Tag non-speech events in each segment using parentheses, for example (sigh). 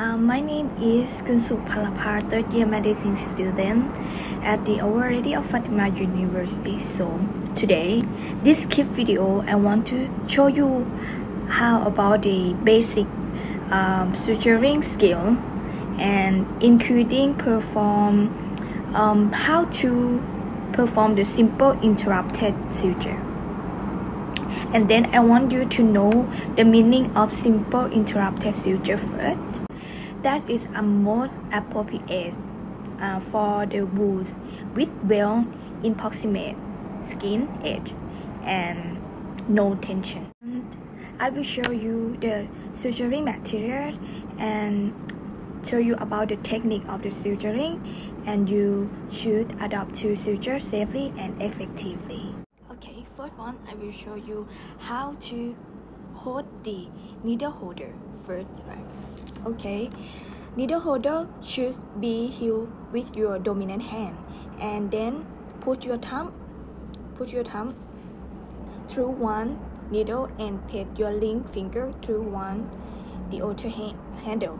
Um, my name is Kunsu Panlapa, third year medicine student at the Our Lady of Fatima University. So today, this clip video, I want to show you how about the basic um, suturing skill and including perform um, how to perform the simple interrupted suture. And then I want you to know the meaning of simple interrupted suture first that is a most appropriate uh, for the wound with well in proximate skin edge and no tension. I will show you the suturing material and tell you about the technique of the suturing and you should adopt to suture safely and effectively. Okay, first one I will show you how to hold the needle holder first, right? Okay, needle holder should be held with your dominant hand and then put your thumb put your thumb through one needle and put your ring finger through one the other hand, handle.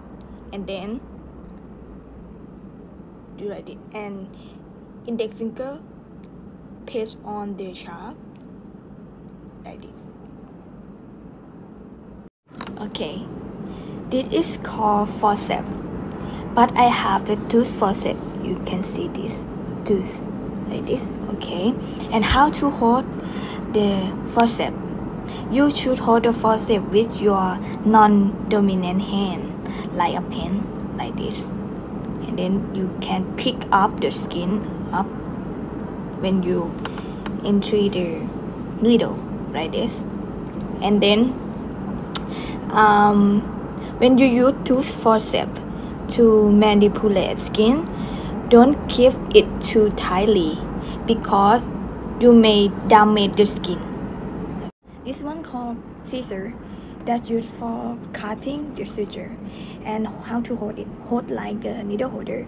And then do like this and index finger press on the sharp like this. Okay this is called forceps, but I have the tooth forceps. You can see this tooth like this, okay? And how to hold the forceps? You should hold the forceps with your non-dominant hand, like a pen, like this. And then you can pick up the skin up when you enter the needle, like this. And then um, when you use tooth forceps to manipulate skin, don't keep it too tightly because you may damage the skin. This one called scissor that's used for cutting the suture and how to hold it. Hold like a needle holder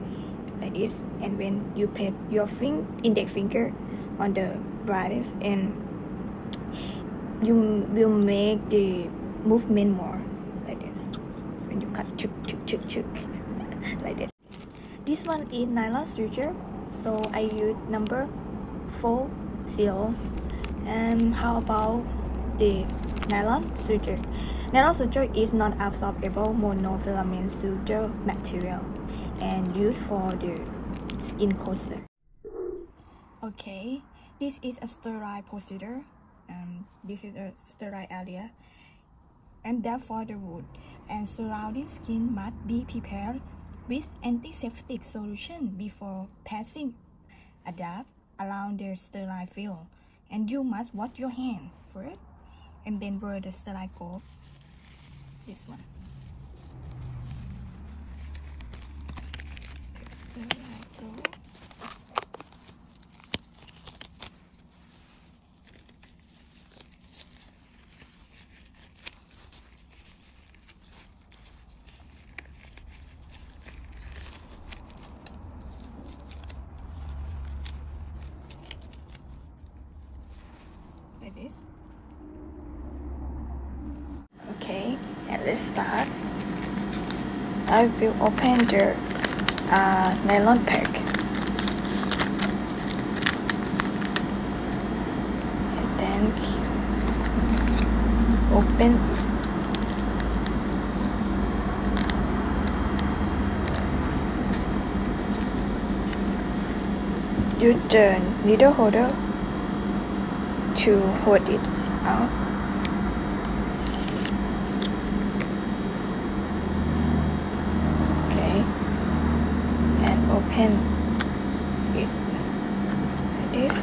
like this and when you put your fin index finger on the brightest and you will make the movement more (laughs) like this. This one is nylon suture. So I use number 4 zero. And how about the nylon suture? Nylon suture is non-absorbable monofilament suture material and used for the skin closer okay this is a sterile procedure. And this is a sterile area and therefore the wound and surrounding skin must be prepared with antiseptic solution before passing a dab around the sterile field. And you must wash your hand first and then wear the sterile glove. This one. Sterile glove. like this let's start. I will open the uh, nylon pack. And then open. Use the needle holder to hold it out. Okay, and open it like this.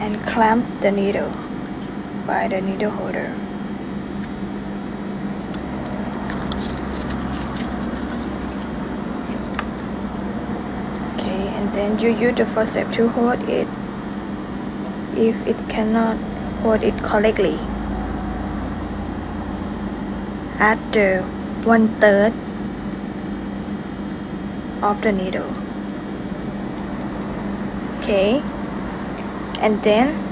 And clamp the needle by the needle holder. Okay, and then you use the forceps to hold it if it cannot hold it correctly. Add the one third of the needle. Okay, and then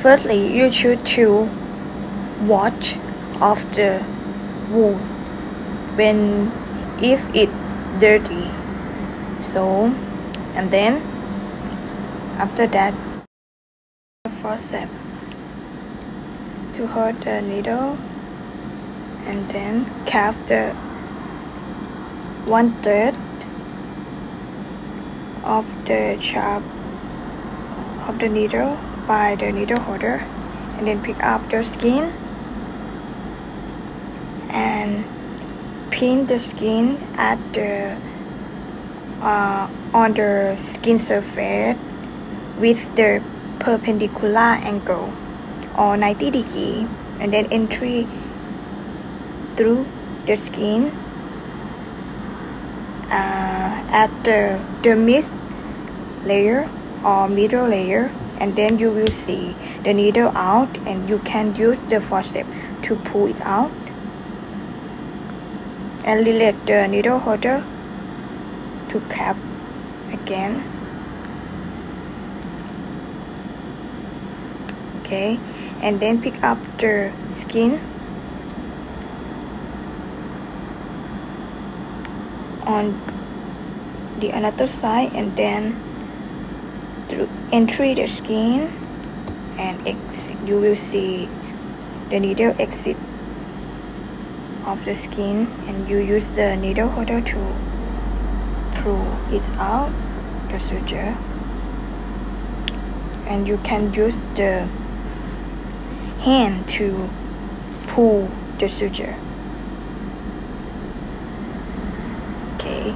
Firstly, you should to watch off the wool when if it dirty. So, and then after that, the first step to hold the needle and then cap the one third of the sharp of the needle by the needle holder and then pick up the skin and pin the skin at the uh, on the skin surface with the perpendicular angle or 90 degree and then entry through the skin uh, at the dermis layer or middle layer and then you will see the needle out and you can use the forceps to pull it out. And relate the needle holder to cap again. Okay and then pick up the skin on the another side and then entry the skin and exit you will see the needle exit of the skin and you use the needle holder to pull it out the suture. And you can use the hand to pull the suture. Okay.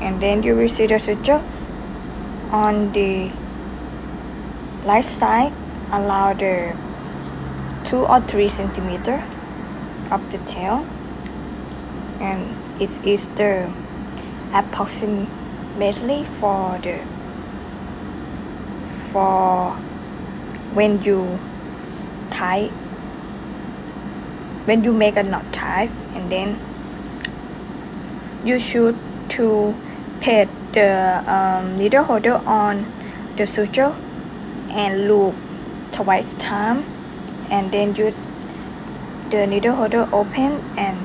And then you will see the suture on the right side allow the two or three centimeter of the tail and it is the approximately for the for when you tie when you make a knot tie and then you should to put the um, needle holder on the suture and loop twice time and then use the needle holder open and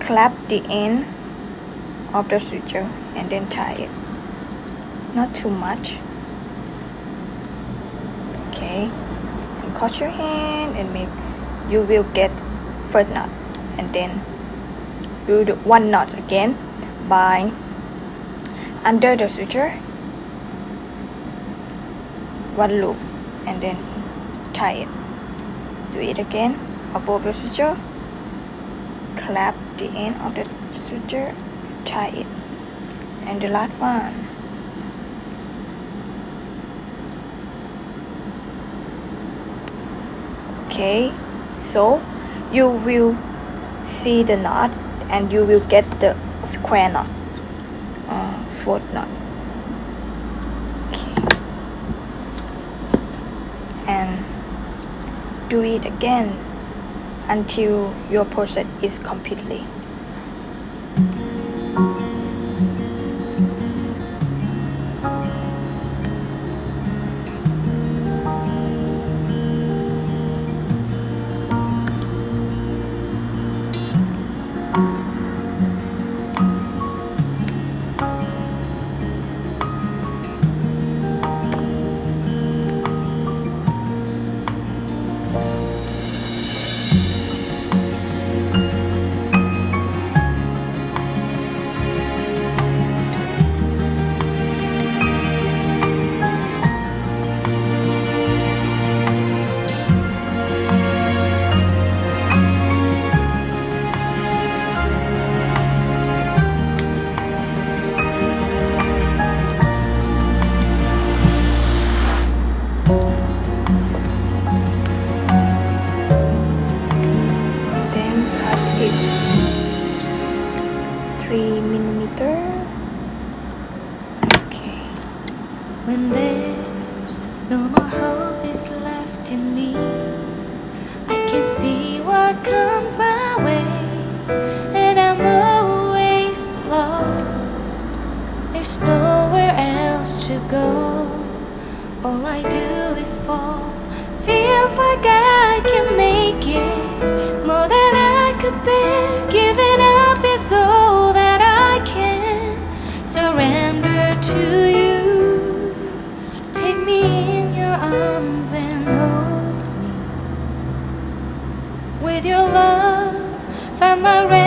clap the end of the suture and then tie it. Not too much. Okay. And cut your hand and make you will get first knot. And then do one knot again by under the suture one loop and then tie it. Do it again above the suture clap the end of the suture tie it. And the last one. Okay so you will see the knot and you will get the square knot knot okay. And do it again until your process is completely go. All I do is fall. Feels like I can make it more than I could bear. Giving up is all that I can surrender to you. Take me in your arms and hold me with your love. Find my.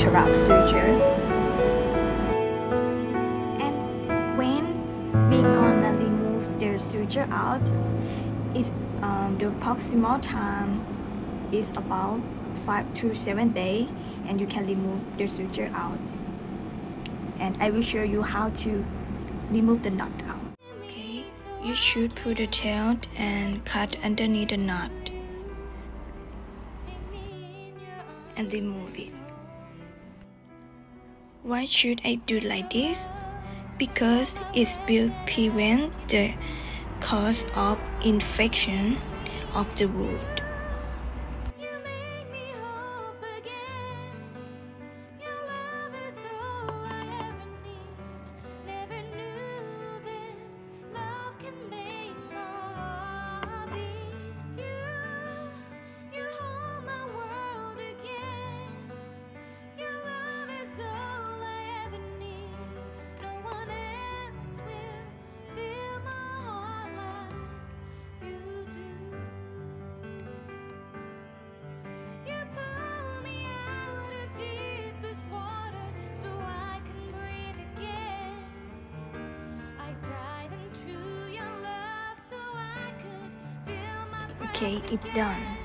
interrupt suture, And when we gonna remove the suture out, is um, the proximal time is about five to seven day, and you can remove the suture out. And I will show you how to remove the knot out. Okay, you should put the tail and cut underneath the knot and remove it. Why should I do like this? Because it will prevent the cause of infection of the wound. okay, it's done.